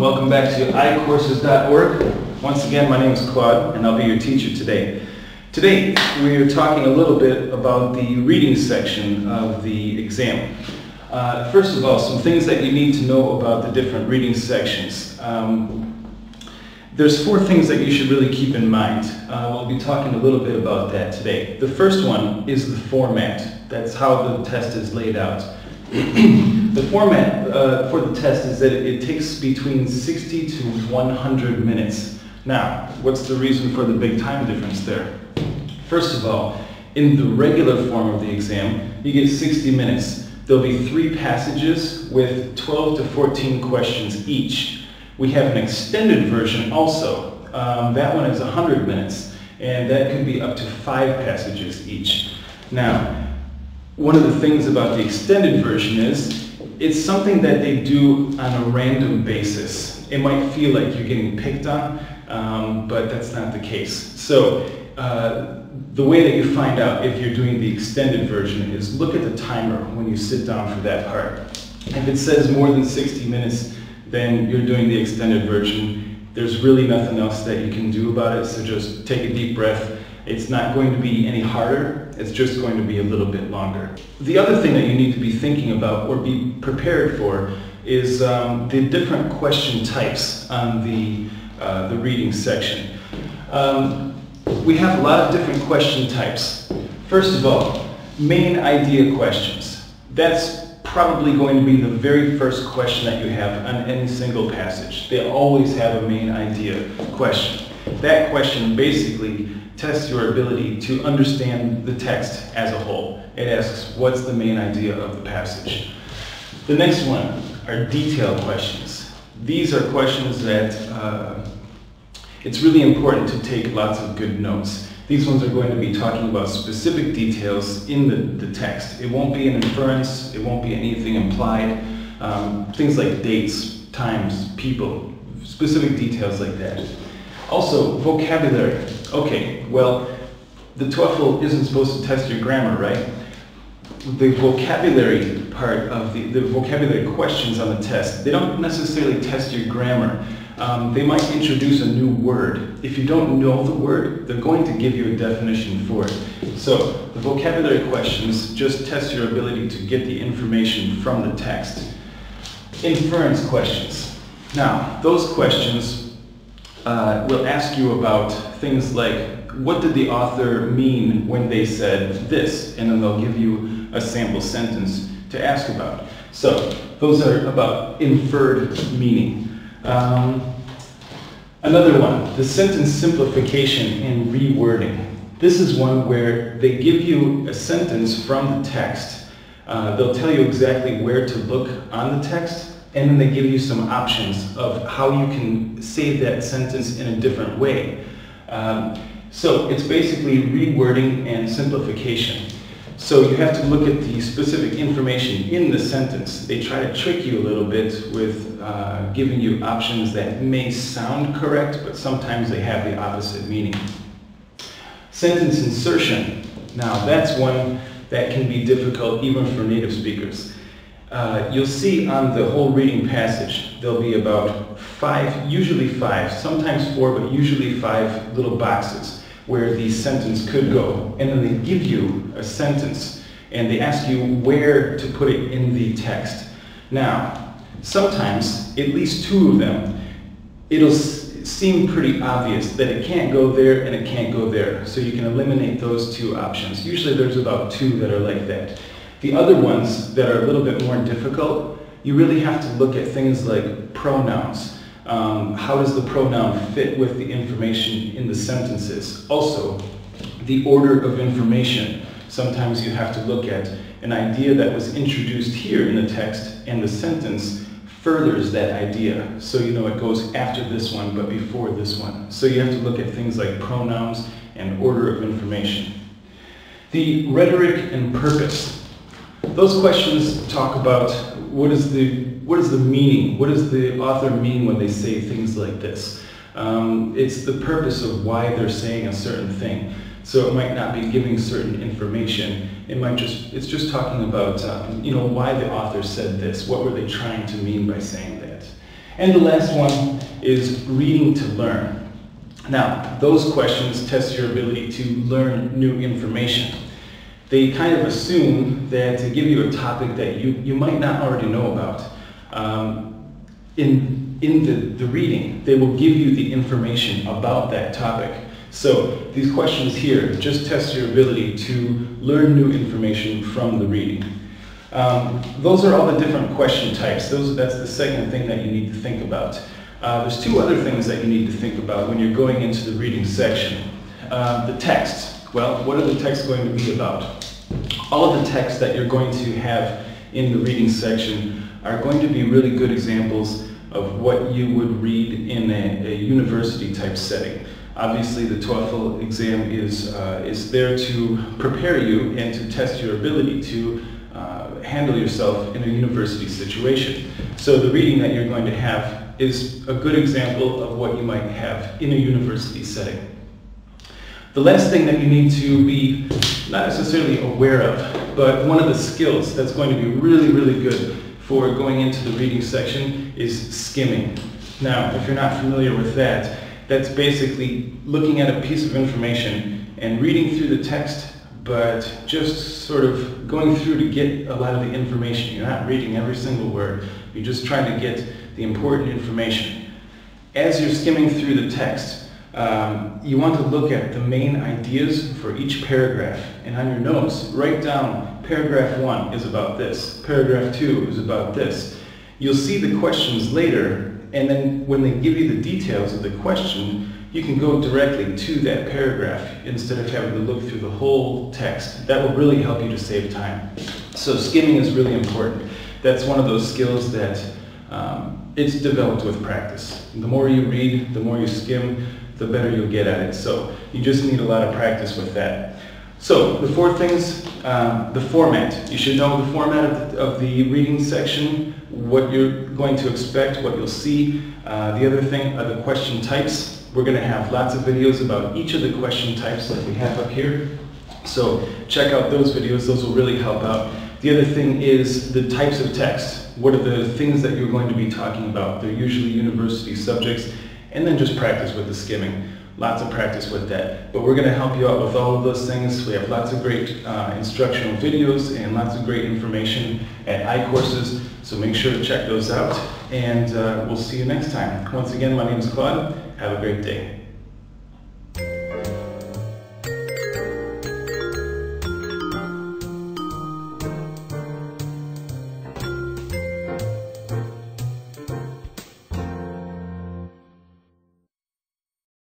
Welcome back to iCourses.org. Once again, my name is Claude, and I'll be your teacher today. Today, we are talking a little bit about the reading section of the exam. Uh, first of all, some things that you need to know about the different reading sections. Um, there's four things that you should really keep in mind. Uh, we'll be talking a little bit about that today. The first one is the format. That's how the test is laid out. the format uh, for the test is that it, takes between 60 to 100 minutes. Now, what's the reason for the big time difference there? First of all, in the regular form of the exam, you get 60 minutes. There'll be three passages with 12 to 14 questions each. We have an extended version also. Um, that one is 100 minutes, and that can be up to five passages each. Now, one of the things about the extended version is it's something that they do on a random basis. It might feel like you're getting picked on, um, but that's not the case. So uh, the way that you find out if you're doing the extended version is look at the timer when you sit down for that part. If it says more than 60 minutes, then you're doing the extended version. There's really nothing else that you can do about it, so just take a deep breath. It's not going to be any harder it's just going to be a little bit longer. The other thing that you need to be thinking about or be prepared for is um, the different question types on the, uh, the reading section. Um, we have a lot of different question types. First of all, main idea questions. That's probably going to be the very first question that you have on any single passage. They always have a main idea question. That question basically tests your ability to understand the text as a whole. It asks, what's the main idea of the passage? The next one are detail questions. These are questions that uh, it's really important to take lots of good notes. These ones are going to be talking about specific details in the, the text. It won't be an inference, it won't be anything implied. Um, things like dates, times, people, specific details like that. Also, vocabulary. Okay, well, the TOEFL isn't supposed to test your grammar, right? The vocabulary part of the, the vocabulary questions on the test, they don't necessarily test your grammar. Um, they might introduce a new word. If you don't know the word, they're going to give you a definition for it. So the vocabulary questions just test your ability to get the information from the text. Inference questions. Now, those questions uh, will ask you about things like, what did the author mean when they said this? And then they'll give you a sample sentence to ask about. So those are about inferred meaning. Um, another one, the sentence simplification and rewording. This is one where they give you a sentence from the text. Uh, they'll tell you exactly where to look on the text, and then they give you some options of how you can say that sentence in a different way. Um, so it's basically rewording and simplification. So you have to look at the specific information in the sentence. They try to trick you a little bit with uh, giving you options that may sound correct, but sometimes they have the opposite meaning. Sentence insertion. Now that's one that can be difficult even for native speakers. Uh, you'll see on the whole reading passage, there'll be about five, usually five, sometimes four, but usually five little boxes where the sentence could go. And then they give you a sentence and they ask you where to put it in the text. Now, sometimes, at least two of them, it'll seem pretty obvious that it can't go there and it can't go there. So you can eliminate those two options. Usually there's about two that are like that. The other ones that are a little bit more difficult, you really have to look at things like pronouns. Um, how does the pronoun fit with the information in the sentences? Also, the order of information. Sometimes you have to look at an idea that was introduced here in the text and the sentence furthers that idea. So you know it goes after this one but before this one. So you have to look at things like pronouns and order of information. The rhetoric and purpose. Those questions talk about what is the what is the meaning? What does the author mean when they say things like this? Um, it's the purpose of why they're saying a certain thing. So it might not be giving certain information. It might just it's just talking about um, you know why the author said this. What were they trying to mean by saying that? And the last one is reading to learn. Now, those questions test your ability to learn new information. They kind of assume that to give you a topic that you, you might not already know about. Um, in in the, the reading, they will give you the information about that topic. So these questions here just test your ability to learn new information from the reading. Um, those are all the different question types. Those, that's the second thing that you need to think about. Uh, there's two other things that you need to think about when you're going into the reading section. Uh, the text. Well, what are the texts going to be about? All of the texts that you're going to have in the reading section are going to be really good examples of what you would read in a, a university type setting. Obviously, the TOEFL exam is, uh, is there to prepare you and to test your ability to uh, handle yourself in a university situation. So the reading that you're going to have is a good example of what you might have in a university setting. The last thing that you need to be not necessarily aware of, but one of the skills that's going to be really, really good for going into the reading section is skimming. Now, if you're not familiar with that, that's basically looking at a piece of information and reading through the text but just sort of going through to get a lot of the information. You're not reading every single word. You're just trying to get the important information. As you're skimming through the text, um, you want to look at the main ideas for each paragraph. And on your notes, write down paragraph one is about this, paragraph two is about this. You'll see the questions later, and then when they give you the details of the question, you can go directly to that paragraph instead of having to look through the whole text. That will really help you to save time. So skimming is really important. That's one of those skills that um, it's developed with practice. The more you read, the more you skim, the better you'll get at it. So you just need a lot of practice with that. So the four things, um, the format. You should know the format of the, of the, reading section, what you're going to expect, what you'll see. Uh, the other thing are the question types. We're going to have lots of videos about each of the question types that we have up here. So check out those videos. Those will really help out. The other thing is the types of text. What are the things that you're going to be talking about? They're usually university subjects. And then just practice with the skimming. Lots of practice with that. But we're going to help you out with all of those things. We have lots of great uh, instructional videos and lots of great information at iCourses. So make sure to check those out. And uh, we'll see you next time. Once again, my name is Claude. Have a great day.